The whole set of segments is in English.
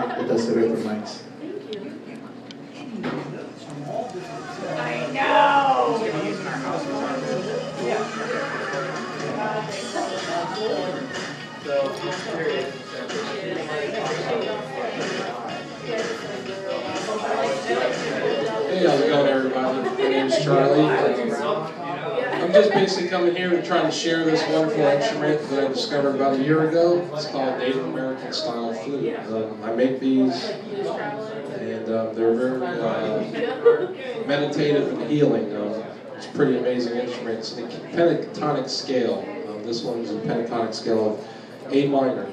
uh, with us at Open Mike's. Hey, how's it going, everybody? My name's Charlie. I'm just basically coming here and trying to share this wonderful instrument that I discovered about a year ago. It's called Native American Style Flute. Um, I make these, and um, they're very uh, meditative and healing. Um, it's a pretty amazing instrument. It's a pentatonic scale. Um, this one's a pentatonic scale of A minor.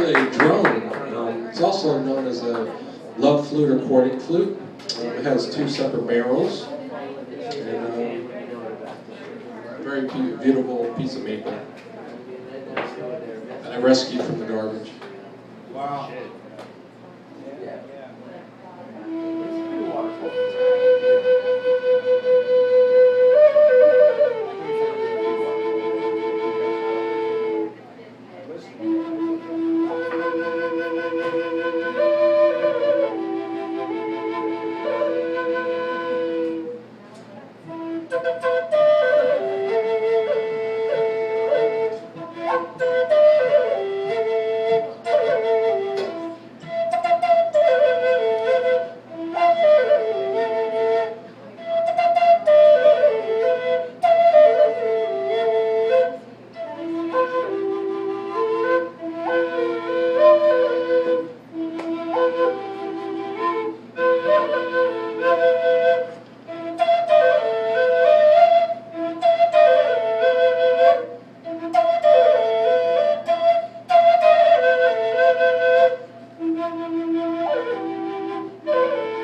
A drone. Um, it's also known as a love flute or courting flute. Um, it has two separate barrels. And, um, very beautiful piece of maple. That I rescued from the garbage. Wow. Thank you.